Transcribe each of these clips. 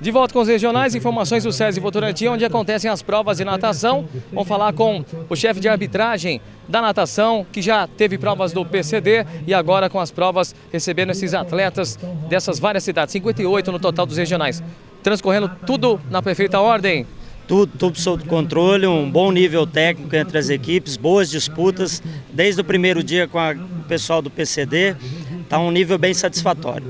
De volta com os regionais, informações do SESI Votorantim, onde acontecem as provas de natação. Vamos falar com o chefe de arbitragem da natação, que já teve provas do PCD e agora com as provas recebendo esses atletas dessas várias cidades, 58 no total dos regionais. Transcorrendo tudo na perfeita ordem. Tudo, tudo sob controle, um bom nível técnico entre as equipes, boas disputas, desde o primeiro dia com o pessoal do PCD, está um nível bem satisfatório.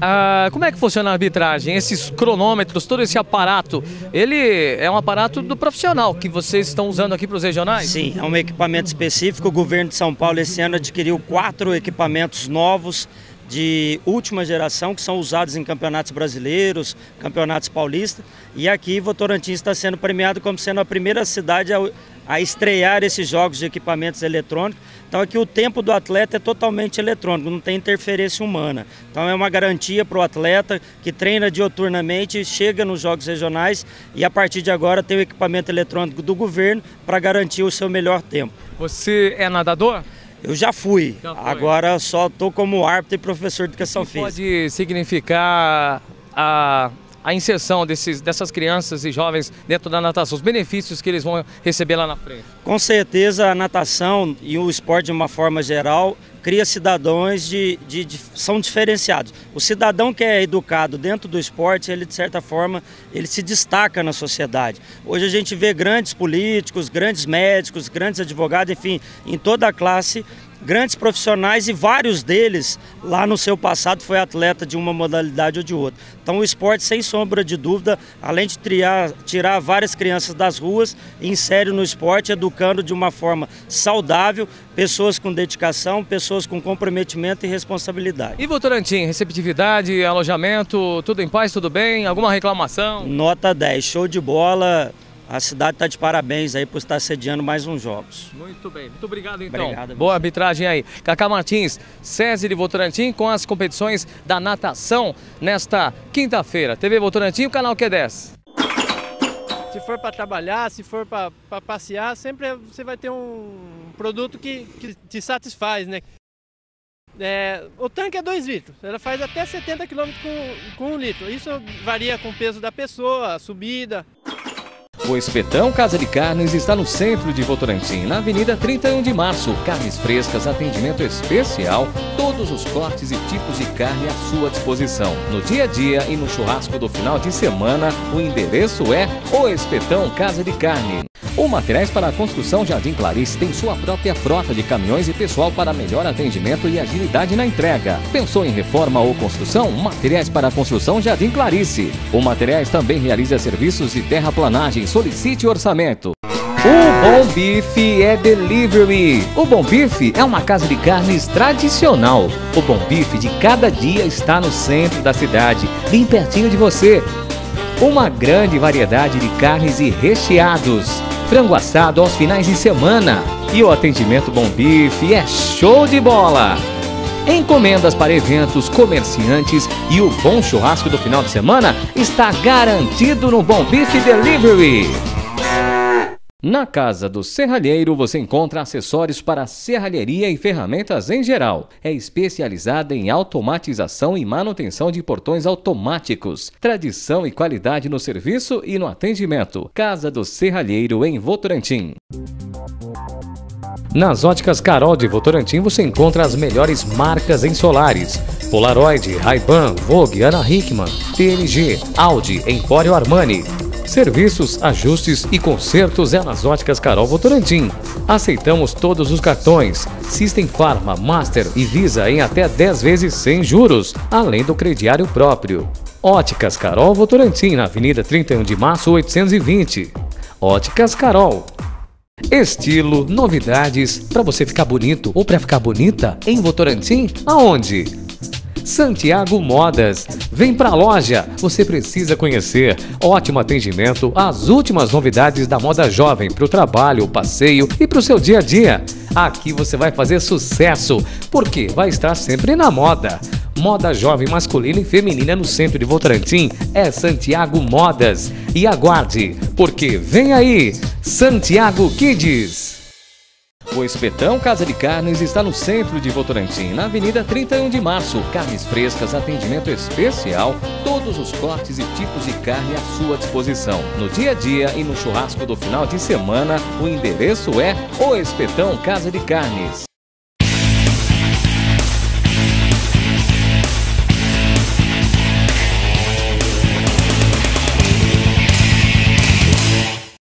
Ah, como é que funciona a arbitragem? Esses cronômetros, todo esse aparato, ele é um aparato do profissional que vocês estão usando aqui para os regionais? Sim, é um equipamento específico. O governo de São Paulo esse ano adquiriu quatro equipamentos novos de última geração que são usados em campeonatos brasileiros, campeonatos paulistas. E aqui Votorantim está sendo premiado como sendo a primeira cidade a, a estrear esses jogos de equipamentos eletrônicos. Então aqui o tempo do atleta é totalmente eletrônico, não tem interferência humana. Então é uma garantia para o atleta que treina dioturnamente, chega nos jogos regionais e a partir de agora tem o equipamento eletrônico do governo para garantir o seu melhor tempo. Você é nadador? Eu já fui, já agora só estou como árbitro e professor de educação física. Pode significar a, a inserção desses, dessas crianças e jovens dentro da natação, os benefícios que eles vão receber lá na frente? Com certeza a natação e o esporte de uma forma geral cria cidadãos de, de, de, são diferenciados. O cidadão que é educado dentro do esporte, ele de certa forma, ele se destaca na sociedade. Hoje a gente vê grandes políticos, grandes médicos, grandes advogados, enfim, em toda a classe grandes profissionais e vários deles lá no seu passado foi atleta de uma modalidade ou de outra. Então o esporte, sem sombra de dúvida, além de triar, tirar várias crianças das ruas, insere no esporte, educando de uma forma saudável, pessoas com dedicação, pessoas com comprometimento e responsabilidade. E Votorantim, receptividade, alojamento, tudo em paz, tudo bem? Alguma reclamação? Nota 10, show de bola. A cidade está de parabéns aí por estar sediando mais uns jogos. Muito bem, muito obrigado então. Obrigado, Boa arbitragem aí. Cacá Martins, César de Votorantim com as competições da natação nesta quinta-feira. TV Votorantim, o canal Q10. Se for para trabalhar, se for para passear, sempre você vai ter um produto que, que te satisfaz, né? É, o tanque é 2 litros, ela faz até 70 km com, com 1 um litro. Isso varia com o peso da pessoa, a subida. O Espetão Casa de Carnes está no centro de Votorantim, na Avenida 31 de Março. Carnes frescas, atendimento especial, todos os cortes e tipos de carne à sua disposição. No dia a dia e no churrasco do final de semana, o endereço é O Espetão Casa de Carne. O Materiais para a Construção Jardim Clarice tem sua própria frota de caminhões e pessoal para melhor atendimento e agilidade na entrega. Pensou em reforma ou construção? Materiais para a Construção Jardim Clarice. O Materiais também realiza serviços de terraplanagem. Solicite orçamento. O Bom Bife é delivery. O Bom Bife é uma casa de carnes tradicional. O Bom Bife de cada dia está no centro da cidade, bem pertinho de você. Uma grande variedade de carnes e recheados frango assado aos finais de semana. E o atendimento Bom Bife é show de bola! Encomendas para eventos, comerciantes e o bom churrasco do final de semana está garantido no Bom Bife Delivery. Na Casa do Serralheiro você encontra acessórios para serralheria e ferramentas em geral. É especializada em automatização e manutenção de portões automáticos. Tradição e qualidade no serviço e no atendimento. Casa do Serralheiro em Votorantim. Nas óticas Carol de Votorantim você encontra as melhores marcas em solares. Polaroid, Ray-Ban, Vogue, Ana Hickman, TNG, Audi, Empório Armani. Serviços, ajustes e consertos é nas óticas Carol Votorantim. Aceitamos todos os cartões, System Pharma, Master e Visa em até 10 vezes sem juros, além do crediário próprio. Óticas Carol Votorantim, na Avenida 31 de Março 820. Óticas Carol. Estilo, novidades, para você ficar bonito ou para ficar bonita em Votorantim? Aonde? Santiago Modas. Vem pra loja, você precisa conhecer. Ótimo atendimento, as últimas novidades da moda jovem para o trabalho, passeio e para o seu dia a dia. Aqui você vai fazer sucesso, porque vai estar sempre na moda. Moda jovem masculina e feminina no centro de Votorantim é Santiago Modas. E aguarde, porque vem aí Santiago Kids. O Espetão Casa de Carnes está no centro de Votorantim, na Avenida 31 de Março. Carnes frescas, atendimento especial, todos os cortes e tipos de carne à sua disposição. No dia a dia e no churrasco do final de semana, o endereço é O Espetão Casa de Carnes.